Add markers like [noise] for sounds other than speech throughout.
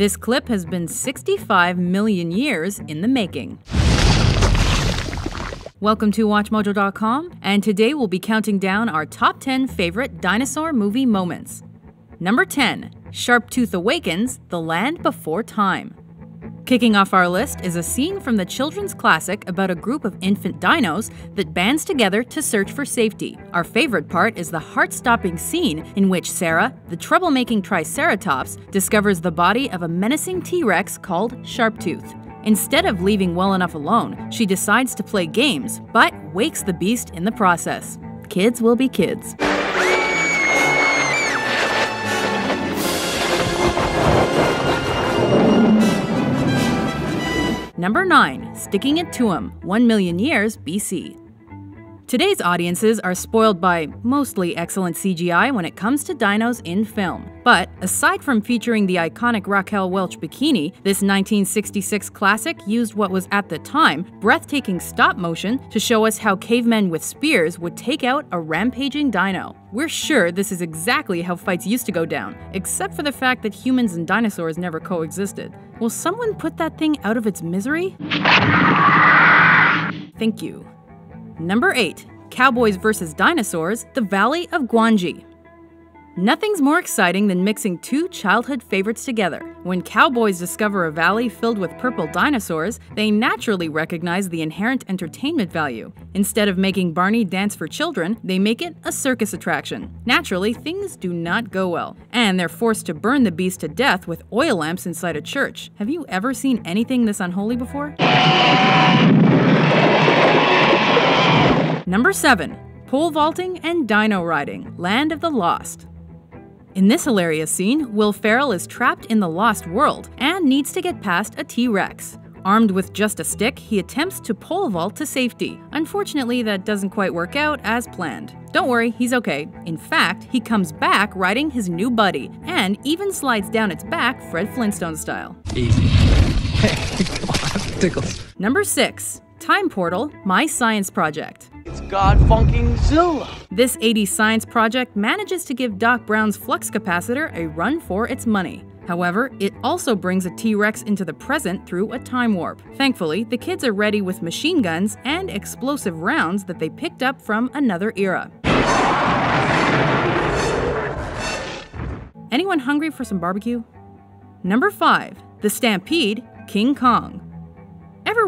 This clip has been 65 million years in the making. Welcome to WatchMojo.com, and today we'll be counting down our top 10 favorite dinosaur movie moments. Number 10 Sharptooth Awakens The Land Before Time. Kicking off our list is a scene from the children's classic about a group of infant dinos that bands together to search for safety. Our favorite part is the heart stopping scene in which Cera, the troublemaking Triceratops, discovers the body of a menacing T Rex called Sharptooth. Instead of leaving well enough alone, she decides to play games, but wakes the beast in the process. Kids will be kids. Number 9. Sticking It To Him, 1 Million years BC. Today's audiences are spoiled by mostly excellent CGI when it comes to dinos in film. But aside from featuring the iconic Raquel Welch bikini, this 1966 classic used what was at the time breathtaking stop motion to show us how cavemen with spears would take out a rampaging dino. We're sure this is exactly how fights used to go down, except for the fact that humans and dinosaurs never coexisted. Will someone put that thing out of its misery? Thank you. Number 8 Cowboys vs. Dinosaurs The Valley of Gwangi. Nothing's more exciting than mixing two childhood favorites together. When cowboys discover a valley filled with purple dinosaurs, they naturally recognize the inherent entertainment value. Instead of making Barney dance for children, they make it a circus attraction. Naturally, things do not go well, and they're forced to burn the beast to death with oil lamps inside a church. Have you ever seen anything this unholy before? Number 7. Pole vaulting and dino riding, Land of the Lost. In this hilarious scene, Will Ferrell is trapped in the lost world and needs to get past a T Rex. Armed with just a stick, he attempts to pole vault to safety. Unfortunately, that doesn't quite work out as planned. Don't worry, he's okay. In fact, he comes back riding his new buddy and even slides down its back Fred Flintstone style. Easy. Come on, tickles. Number 6. Time Portal My Science Project. God funking Zilla. This 80s science project manages to give Doc Brown's flux capacitor a run for its money. However, it also brings a T Rex into the present through a time warp. Thankfully, the kids are ready with machine guns and explosive rounds that they picked up from another era. Anyone hungry for some barbecue? Number 5. The Stampede King Kong.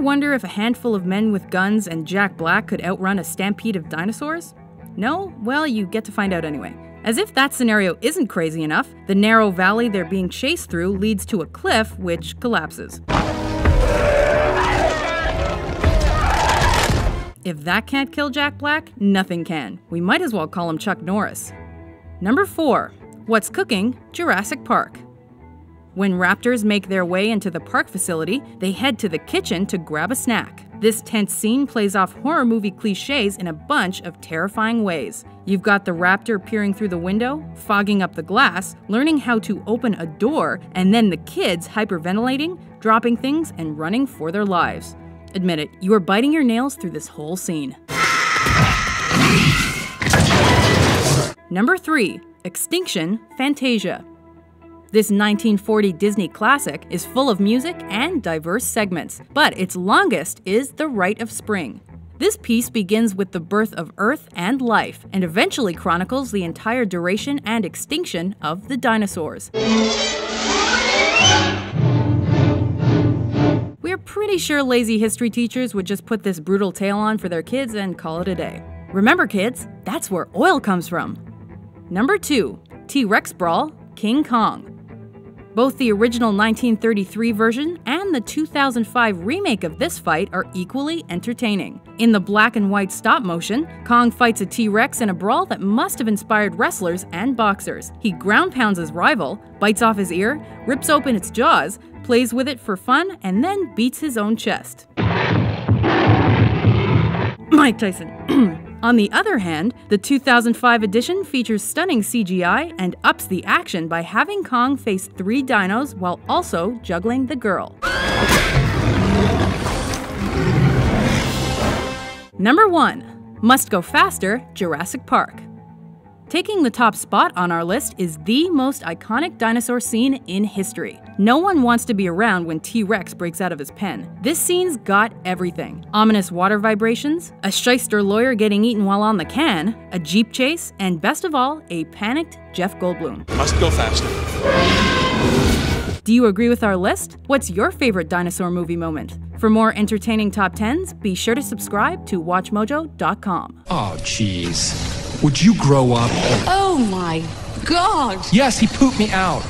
Wonder if a handful of men with guns and Jack Black could outrun a stampede of dinosaurs? No? Well, you get to find out anyway. As if that scenario isn't crazy enough, the narrow valley they're being chased through leads to a cliff which collapses. If that can't kill Jack Black, nothing can. We might as well call him Chuck Norris. Number 4. What's cooking? Jurassic Park. When raptors make their way into the park facility, they head to the kitchen to grab a snack. This tense scene plays off horror movie cliches in a bunch of terrifying ways. You've got the raptor peering through the window, fogging up the glass, learning how to open a door, and then the kids hyperventilating, dropping things, and running for their lives. Admit it, you are biting your nails through this whole scene. Number 3 Extinction Fantasia. This 1940 Disney classic is full of music and diverse segments, but its longest is The Rite of Spring. This piece begins with the birth of Earth and life, and eventually chronicles the entire duration and extinction of the dinosaurs. We're pretty sure lazy history teachers would just put this brutal tale on for their kids and call it a day. Remember, kids, that's where oil comes from. Number 2 T Rex Brawl King Kong. Both the original 1933 version and the 2005 remake of this fight are equally entertaining. In the black and white stop motion, Kong fights a T Rex in a brawl that must have inspired wrestlers and boxers. He ground pounds his rival, bites off his ear, rips open its jaws, plays with it for fun, and then beats his own chest. [clears throat] Mike Tyson. [clears throat] On the other hand, the 2005 edition features stunning CGI and ups the action by having Kong face three dinos while also juggling the girl. Number 1 Must Go Faster Jurassic Park. Taking the top spot on our list is the most iconic dinosaur scene in history. No one wants to be around when T Rex breaks out of his pen. This scene's got everything ominous water vibrations, a shyster lawyer getting eaten while on the can, a jeep chase, and best of all, a panicked Jeff Goldblum. Must go faster. Do you agree with our list? What's your favorite dinosaur movie moment? For more entertaining top 10s, be sure to subscribe to WatchMojo.com. Oh, jeez. Would you grow up? Oh my god! Yes, he pooped me out.